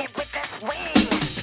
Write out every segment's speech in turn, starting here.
it with that swing.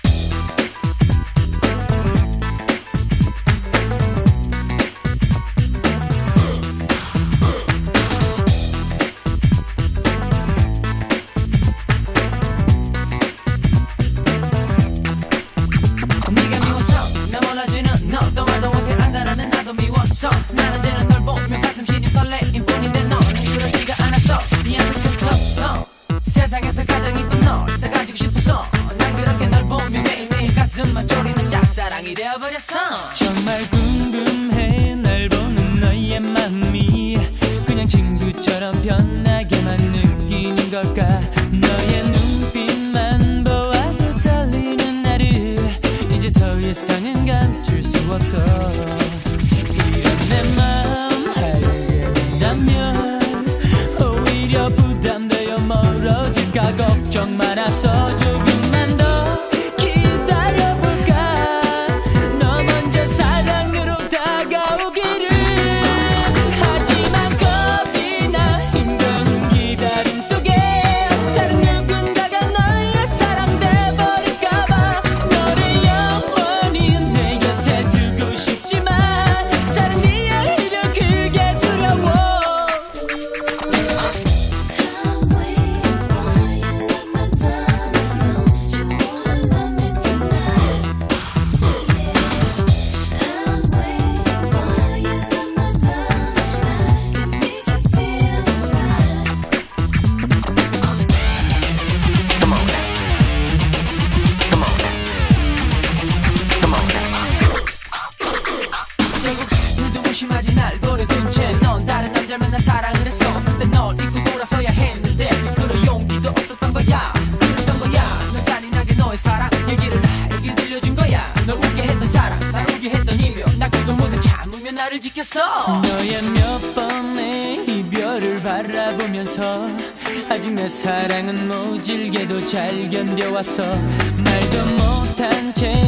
세상은 모질게도 잘 견뎌왔어. 말도 못한 채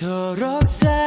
그토록 사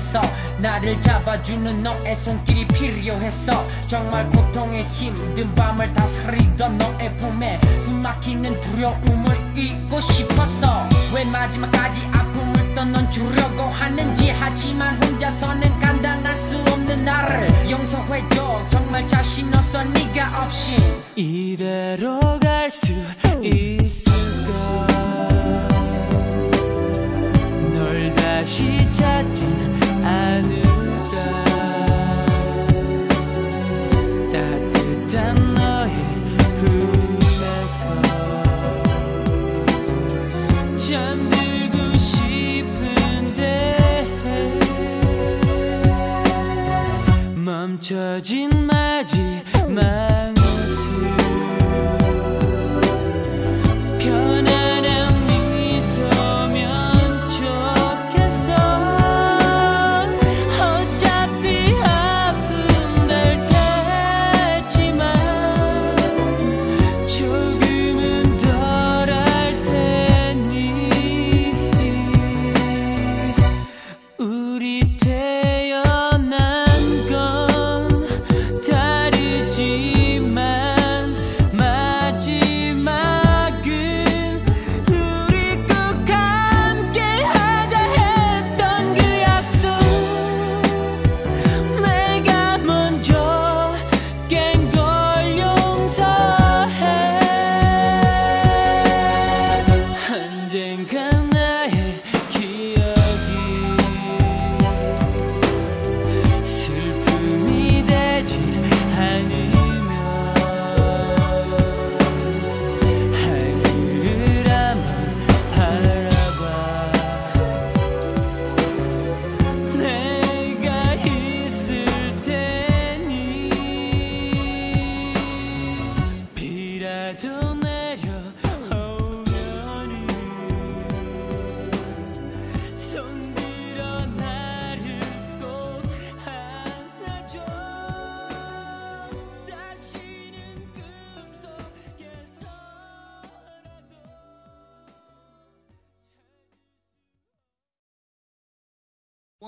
했어. 나를 잡아주는 너의 손길이 필요했어. 정말 고통에 힘든 밤을 다스리던 너의 품에 숨막히는 두려움을 잊고 싶었어. 왜 마지막까지 아픔을 떠넌 주려고 하는지 하지만 혼자서는 감당할 수 없는 나를 용서해줘. 정말 자신 없어 네가 없이 이대로 갈 수 있을까? 널 다시 찾지 and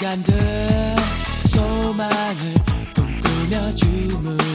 시간들 소망을 꿈꾸며 주무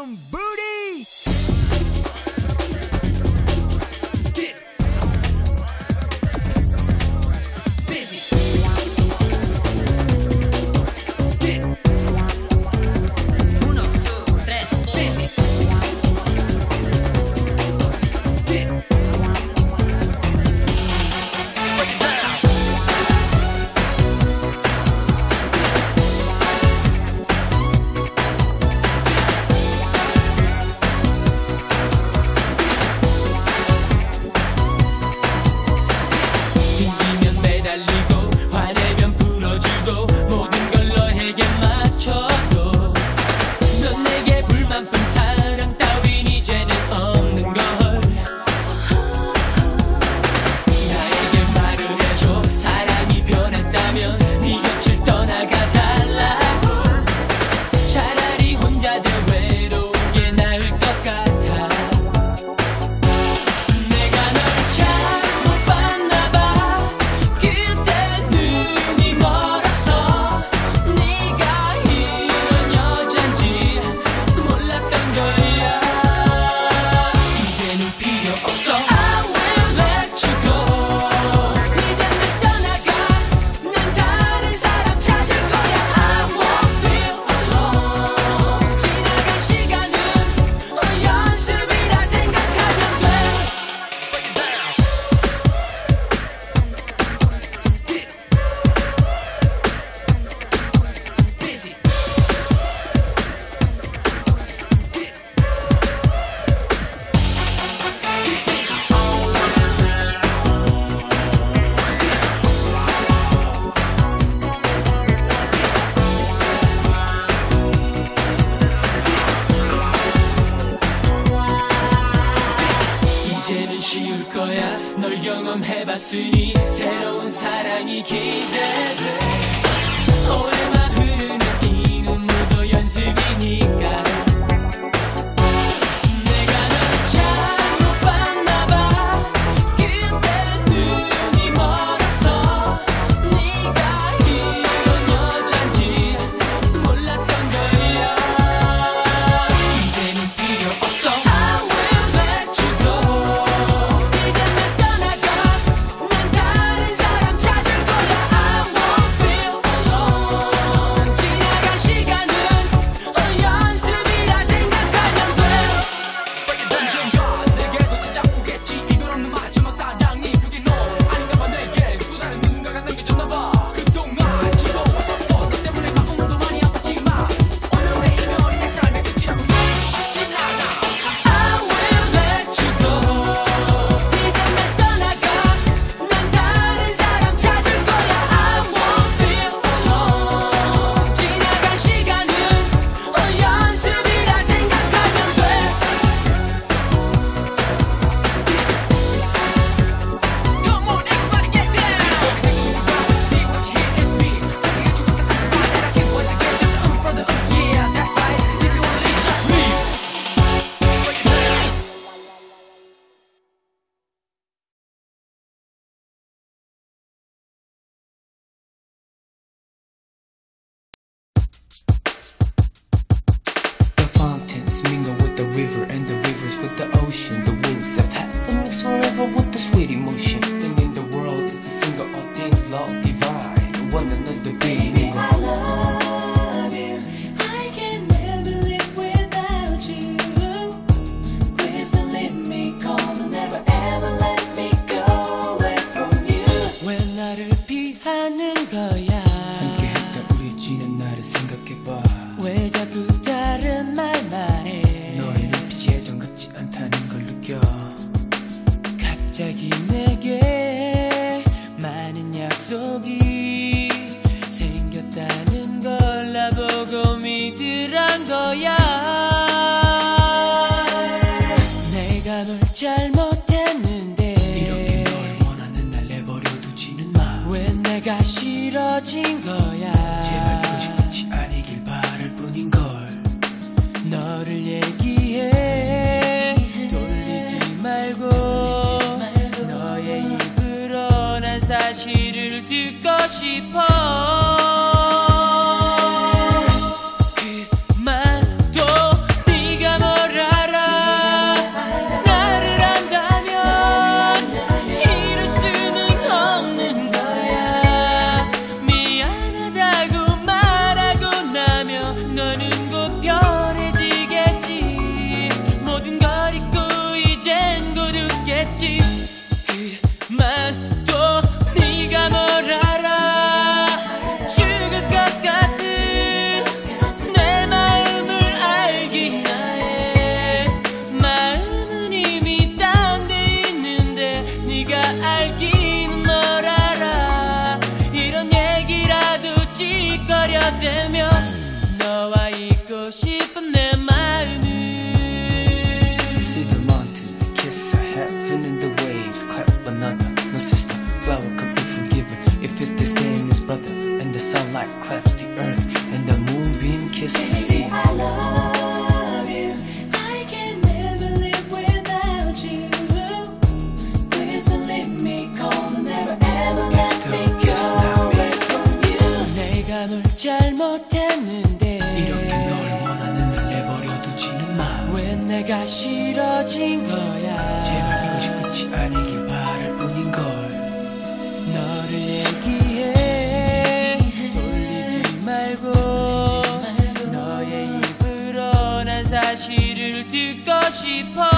Bamboo! 해봤으니 새로운 사랑이 기대돼. 듣고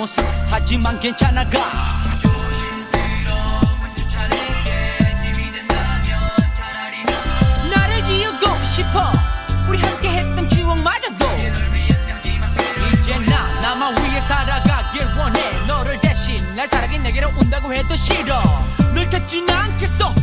모습. 하지만 괜찮아가. 나를 지우고 싶어. 우리 함께 했던 추억마저도. 이제 나 나만 위해 살아가길 원해. 너를 대신 날 사랑해. 내게로 온다고 해도 싫어. 널 찾진 않겠어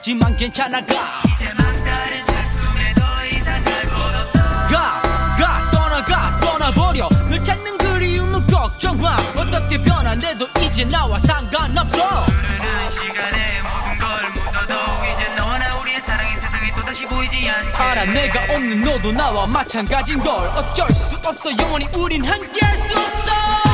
하지만 괜찮아 가. 이제 막다른 슬픔에 더 이상 갈곳 없어. 가, 가, 떠나가, 떠나버려. 늘 찾는 그리움은 걱정과 어떻게 변한대도 이제 나와 상관없어. 흐르는 시간에 모든 걸 묻어도 이제 너나 우리의 사랑이 세상에 또다시 보이지 않게. 알아 내가 없는 너도 나와 마찬가지인걸. 어쩔 수 없어. 영원히 우린 함께할 수 없어.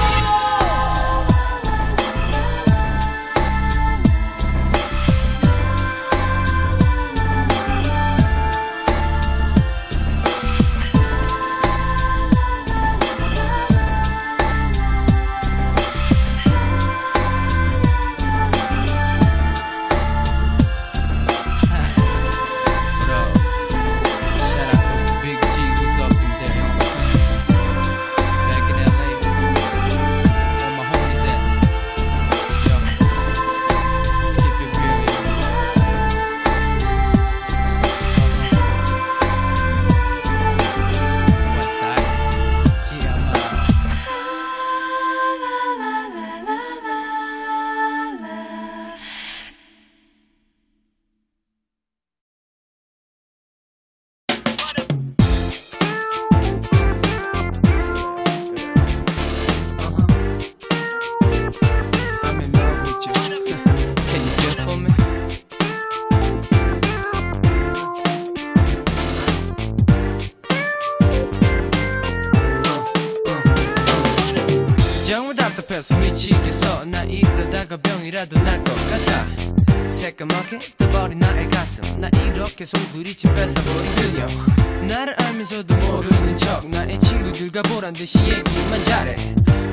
알면서도 모르는 척. 나의 친구들과 보란 듯이 얘기만 잘해.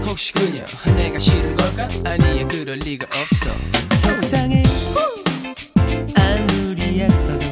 혹시 그녀 내가 싫은 걸까? 아니야 그럴 리가 없어. 속상해 아무리 애써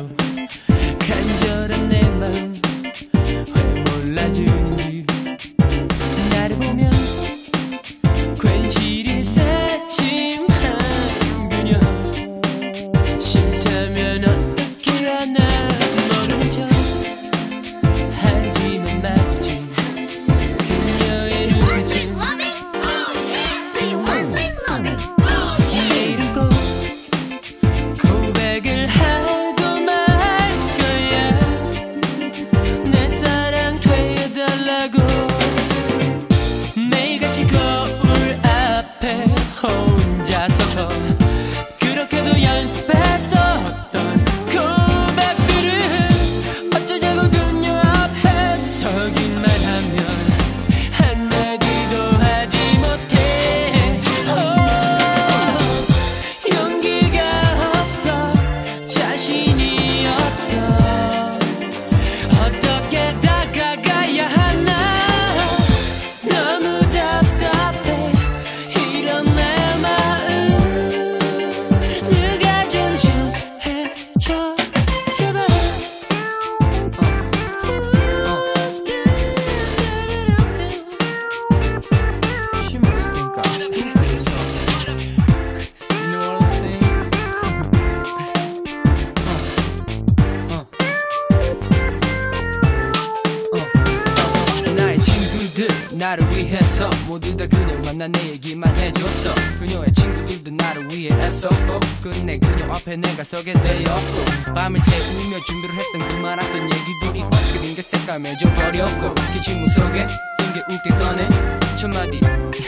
나를 위해서 모두 다 그녀 만나 내 얘기만 해줬어. 그녀의 친구들도 나를 위해 애썼고 끝내 그녀 앞에 내가 서게 되었고 밤을 새우며 준비를 했던 그 말았던 얘기들이 어떻게 빙게 새까매져 버렸고 기침 무속에 흰게 웃게 꺼내. 첫마디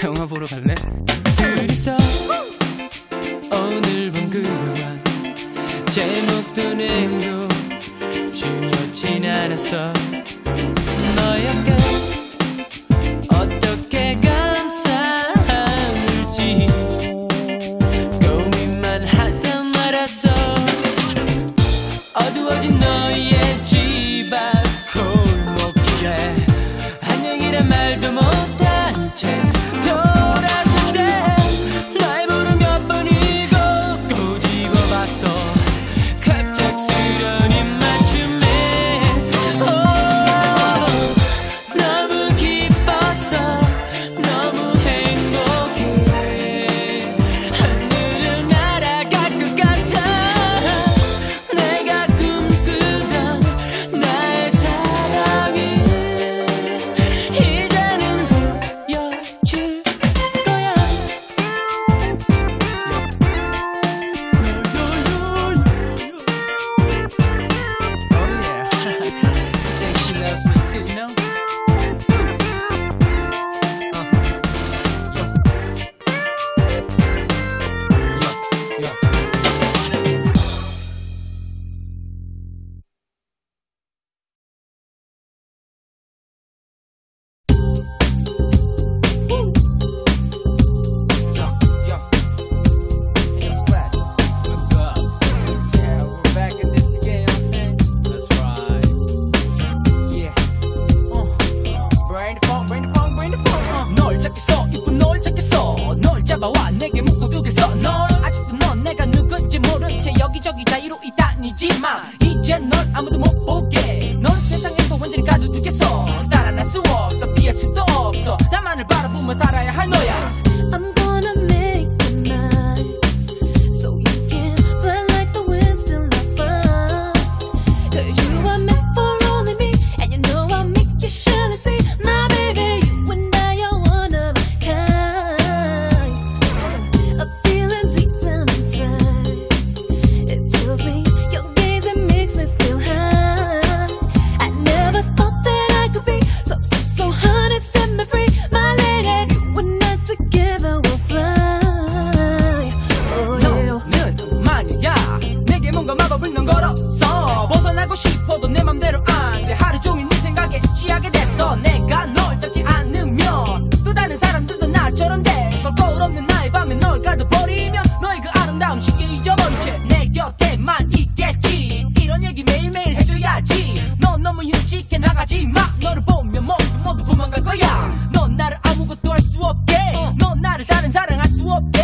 영화 보러 갈래? 둘이서 오늘 밤 그녀와 제목도 내용도 줄여진 않았어 너였게 swap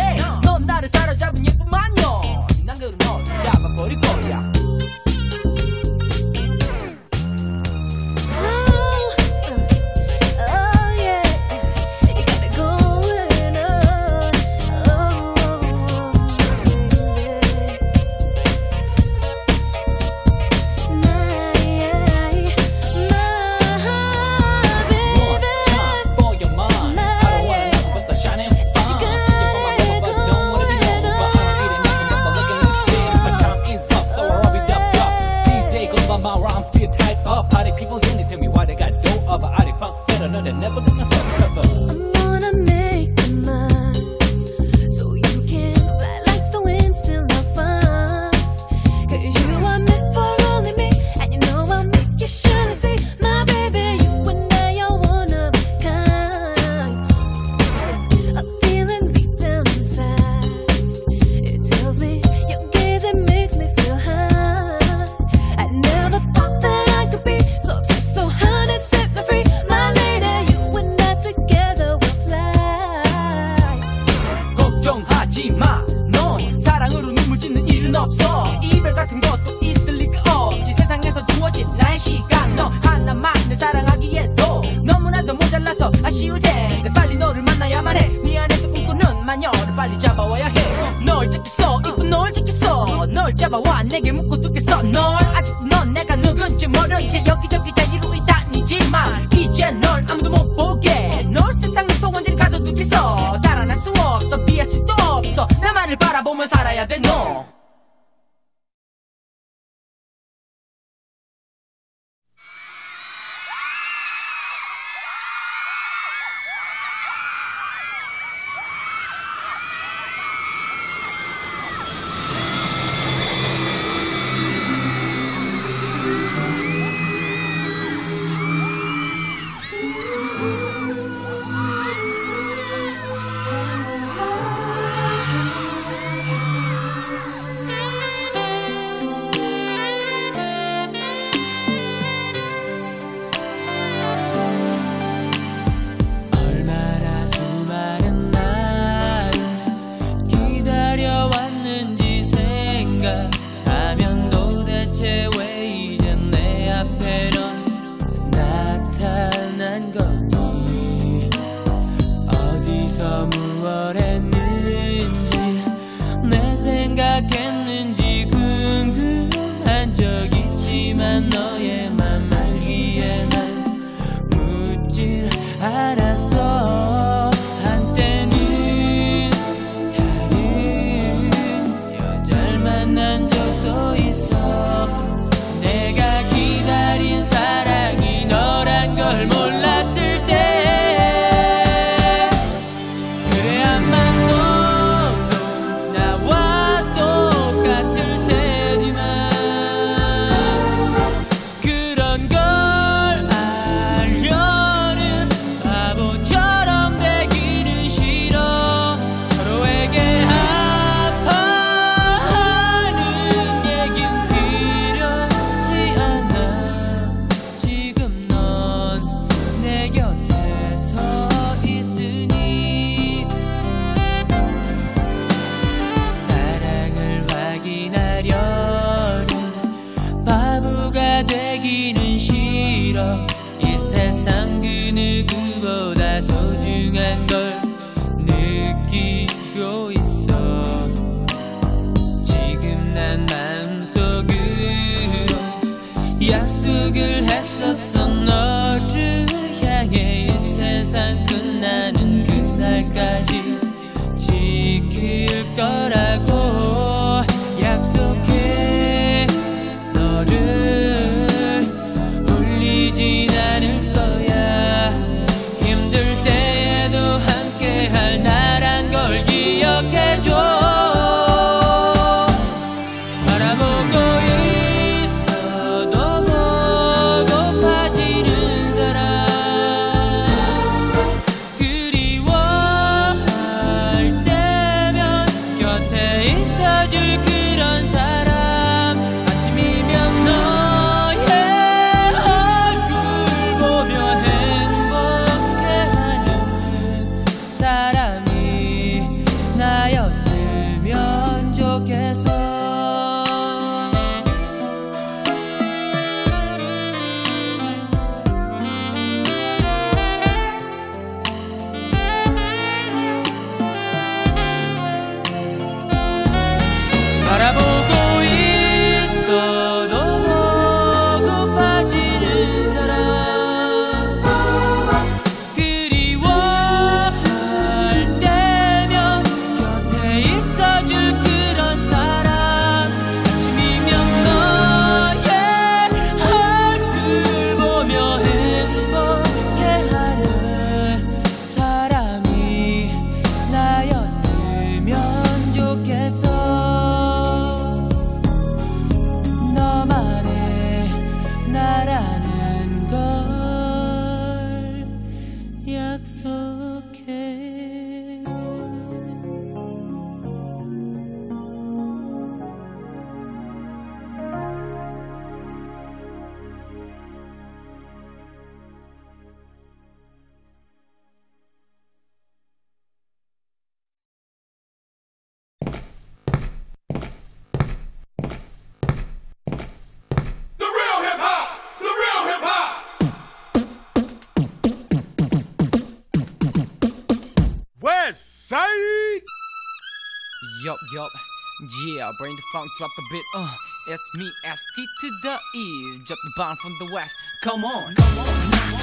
yeah, brain the funk, drop the beat, uh, it's me, ST to the E, drop the bomb from the west, come on. Come on, come on.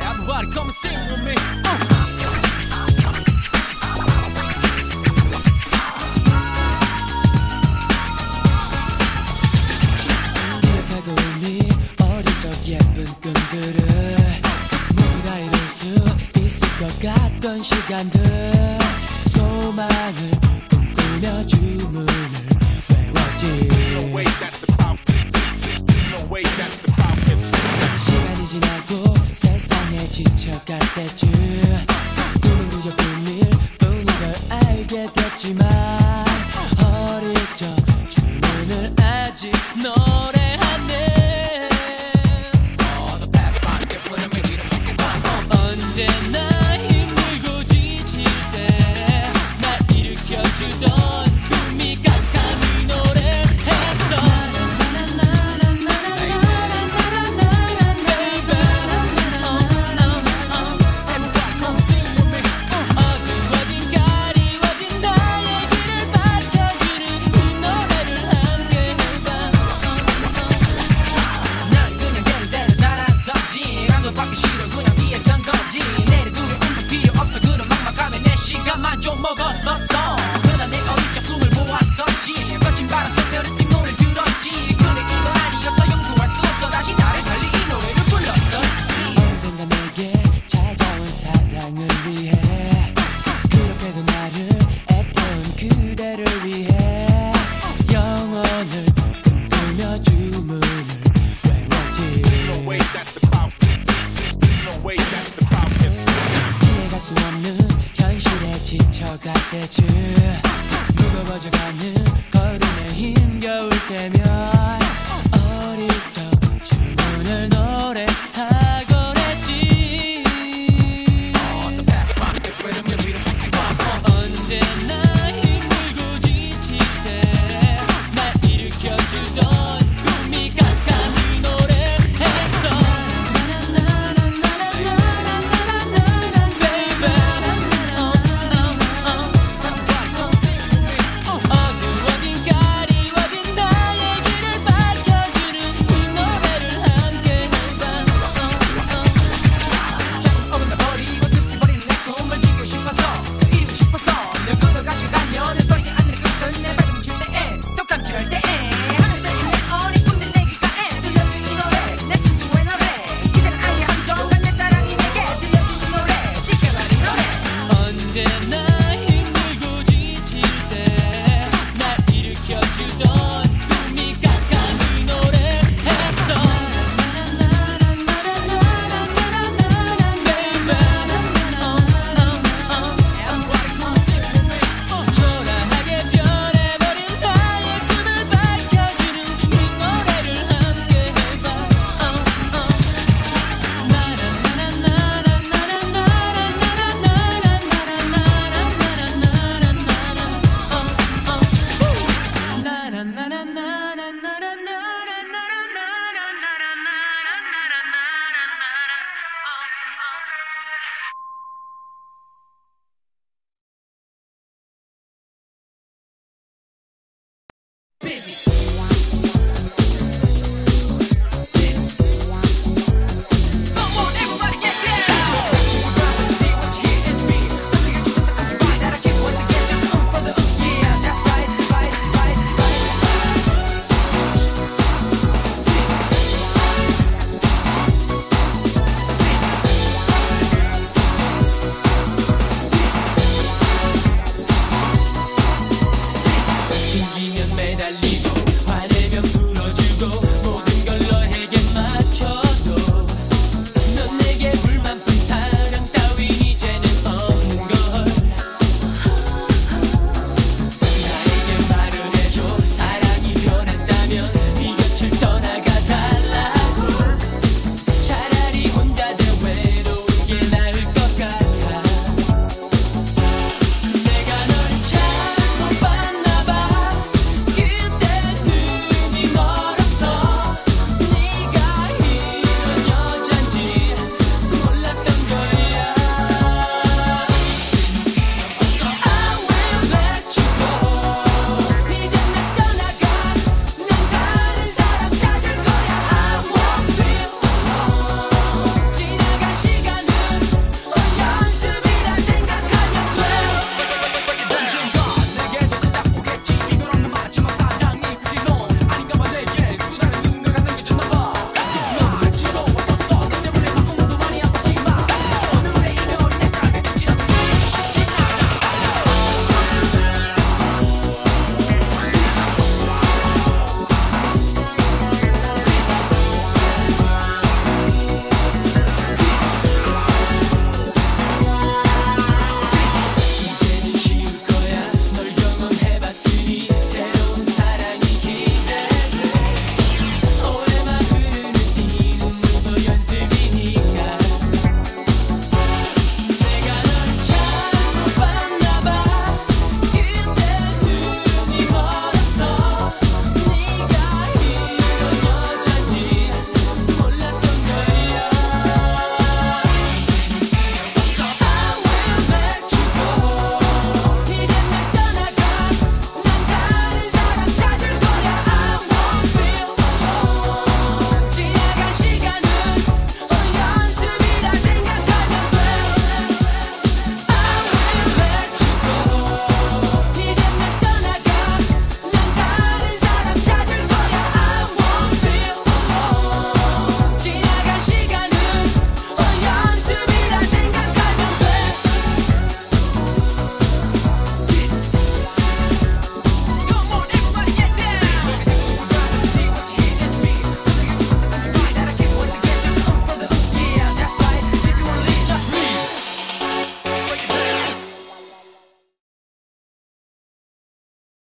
Everybody come and sing with me. Uh. 我该何去？